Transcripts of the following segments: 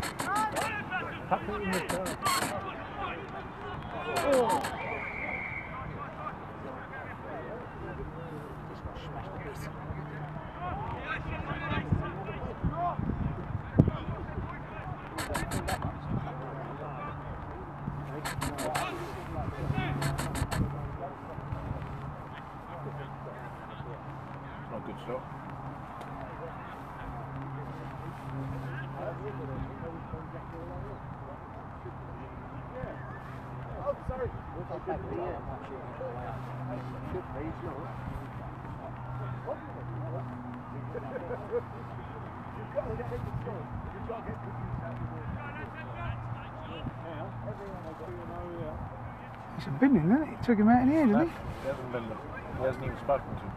Tap. Not good stuff. It's a binning, isn't it? He took him out in here, didn't he? He hasn't been. He hasn't even spoken to him.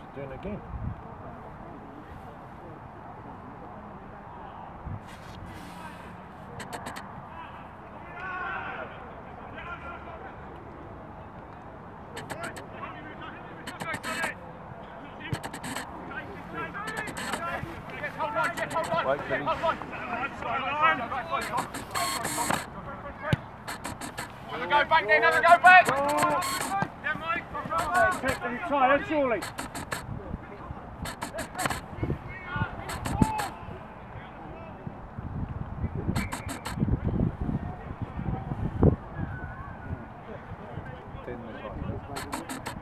He's doing it again. Wait till he's Go back there, never go back! Tired, surely. in the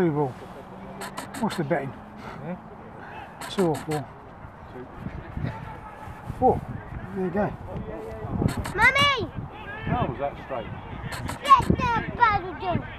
Two ball. What's the betting? Hmm? Two or four? Four. There you go. Mummy! How was that straight? Get the bottle drink!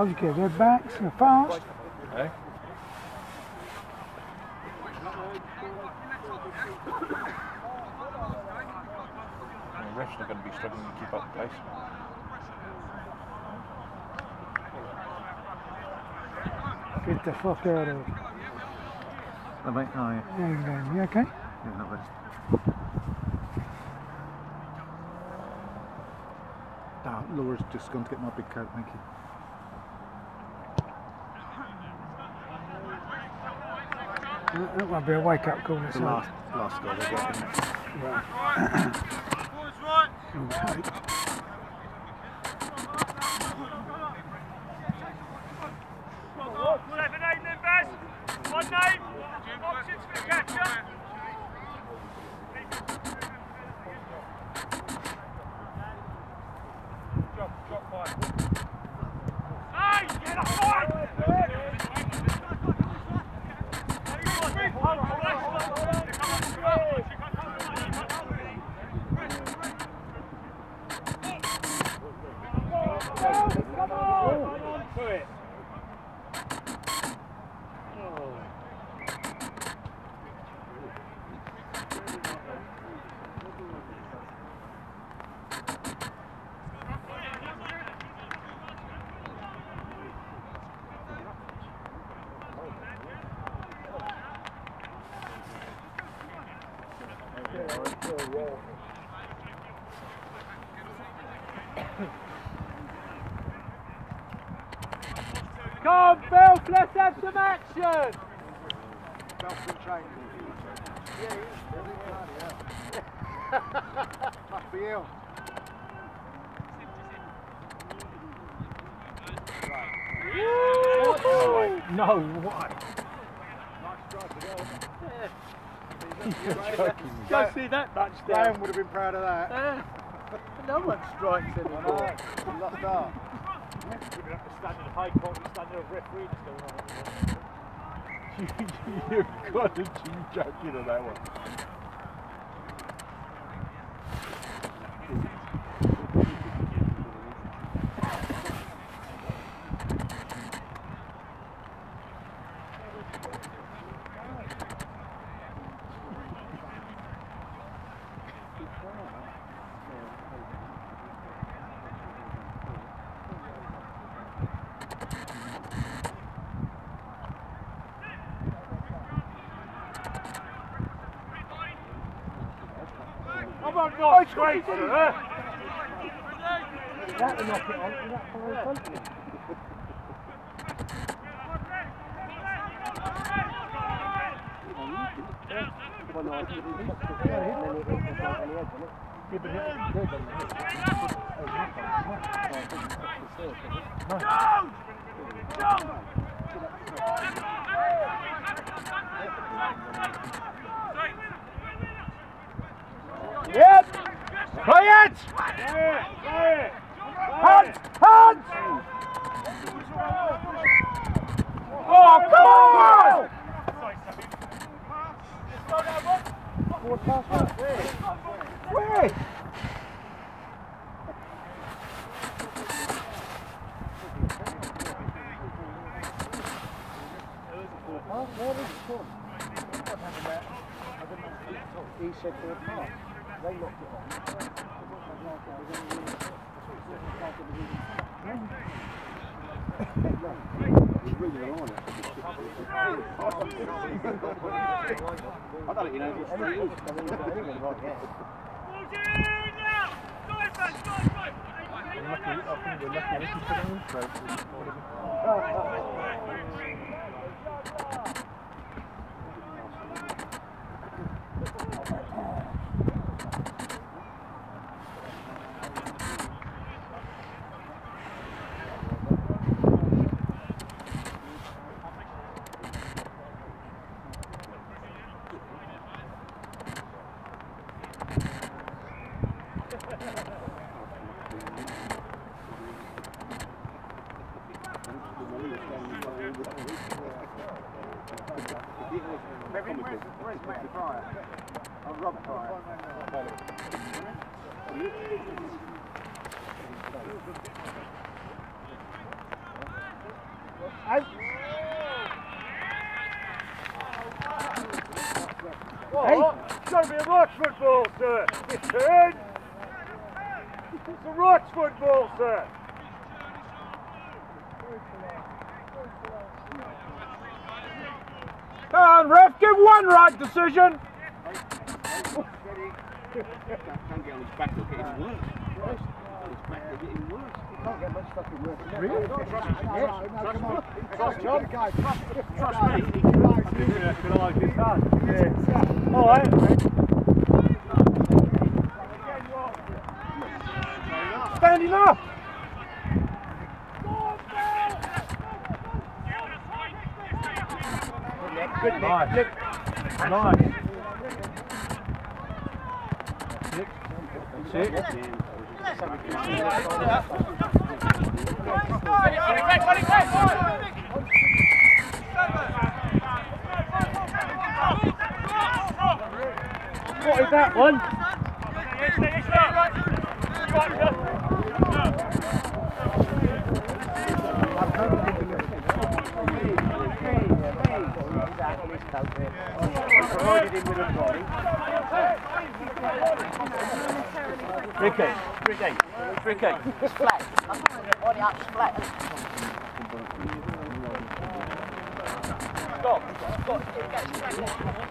Told you kids, they're backs, they're fast. Eh? The refs are going to be struggling to keep up the pace. Get the fuck out of here. Oh, mate, how are you? There you go. You okay? Yeah, not bad. Ah, Laura's just gone to get my big coat, thank you. That, that might be a wake up call. The last, last goal they got, isn't it? Seven, eight, then best. One name. Options for the catcher. Come, Bill, let's have some action! Must be ill. No, what? Don't see that much Graham down. would have been proud of that. Uh, no one strikes I anymore. know. Lost art. Giving up the standard of high court, the standard of referee that's going on. You've got a chin joking on that one. I'm on not straight, sir. That will knock it on. and That far in front of you. Yeah, but it-. Yep. Quiet. Hands, hands. Oh, come on! Where? Huh? Where was it from? He said to the park. They locked it on. I don't even know if it's Anything, I mean, anything right yet. Lucky, I think we're lucky an intro. Where's Matt? It's got to be a right football, sir. It's turn. It's a right football, sir. Come on, ref, give one right decision. Can't get on his back, he'll get even worse. On his back, he'll get even worse. Can't get much fucking worse. Really? No, no, come on. Trust John. Guys, trust Trust me. All right. Standing up. Good nice. Nice. Six. Six. What is that one? Free kick, free kick, free kick. It's flat. On the up's flat. Stop. Stop. It gets flat.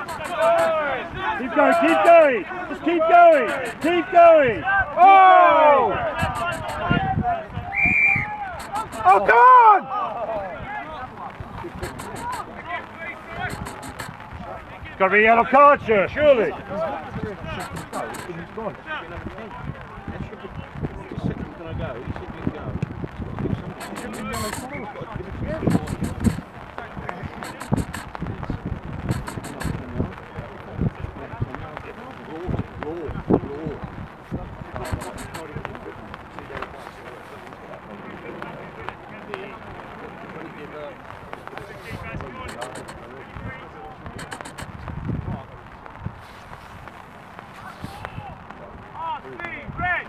Keep going, keep going. Just keep going. Keep going. Oh! Oh, come on! Got to be a yellow card, sir, surely. R, C, red.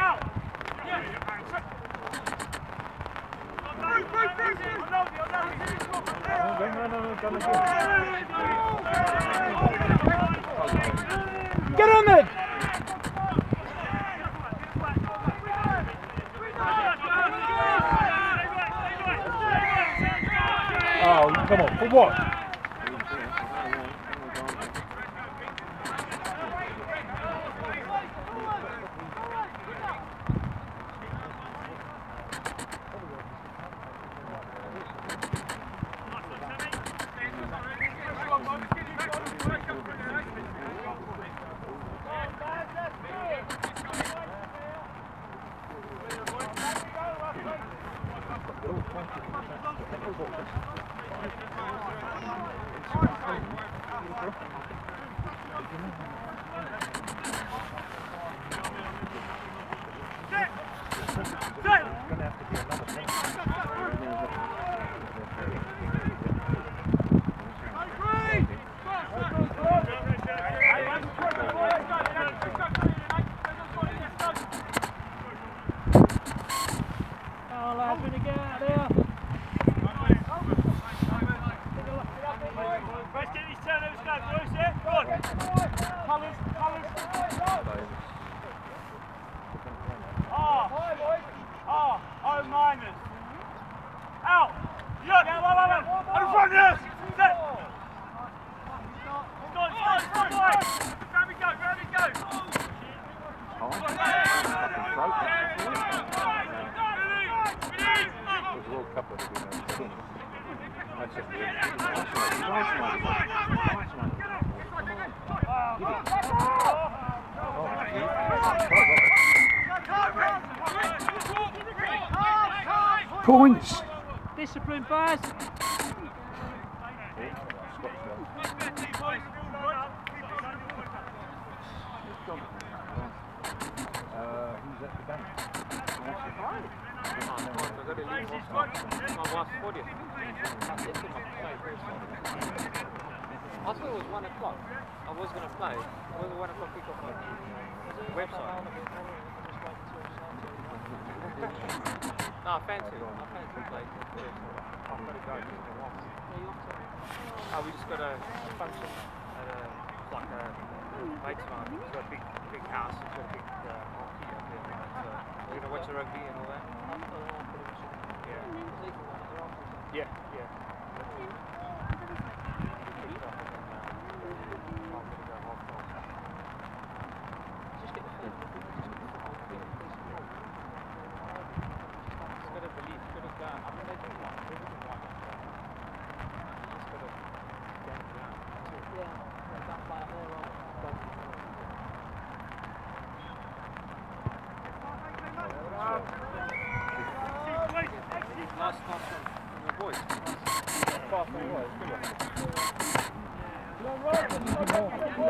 L. Get on then! Oh, come on, for what? Oh, lads, when you get out there. Let's get these turnovers going, boys, yeah? Go on. Colours, colours. R. R. O minus. Out. Yeah, yeah, one, one, one. On the front, yes. Set. Stop, stop, stop, stop. Grab it, go, grab it, go. Oh, There's a World Cup that have That's just the Points. Discipline, Baz. Uh, the? I thought it was one o'clock. I was going to play. It was one o'clock kick off on website. No, I fancy it. I fancy play. Oh, we just got a function at a like a mate's mine. He's got a big big house. He's got a big uh, marquee up there. So we're gonna watch the rugby and all that. Yeah. Yeah, yeah.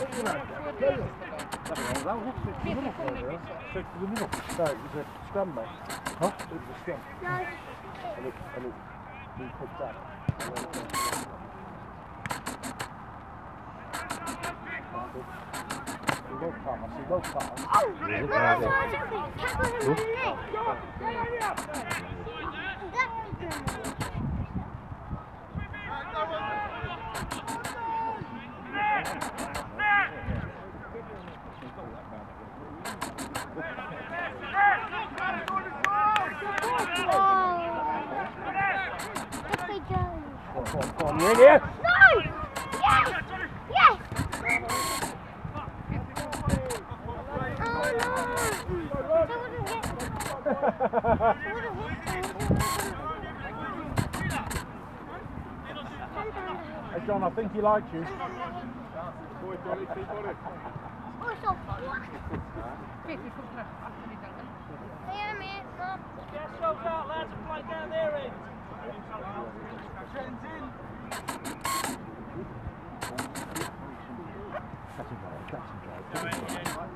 So, it was a scrum, mate. Huh? It was a scrum. And it, and it, we picked up. We won't Hey, John, I think he likes you. Also, Hey. Get yourselves out, lads, and play down their end.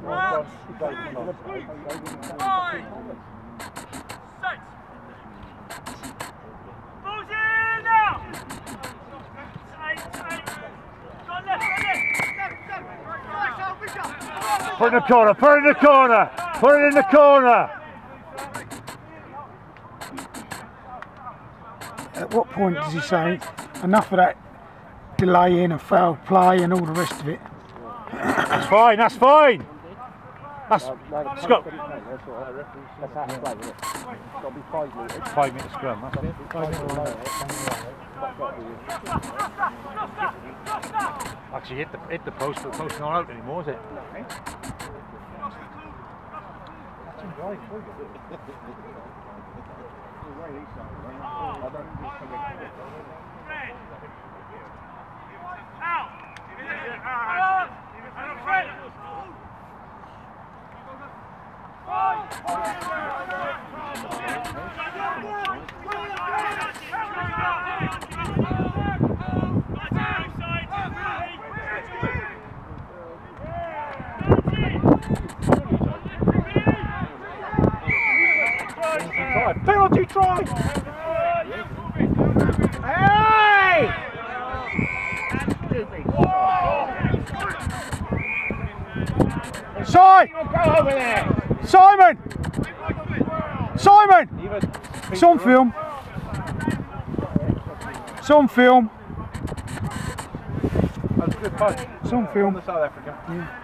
Well, John, good day, John. Five. Six. Balls in now. Eight, eight. Go on left, go on left. Put it in the corner, put it in the corner, put it in the corner. At what point does he say enough of that delaying and foul play and all the rest of it? That's fine, that's fine. That's Scott. That's all right. That's how to play, isn't it? Got to be five minutes. Five minute scrum, that's it. Actually hit the hit the post, but the post's not out anymore, is it? Out. Out. Out. Fred. Try, penalty try! Hey! Si! Simon! Simon! It's on film. It's on film. That's a good punch. It's on film. South Africa.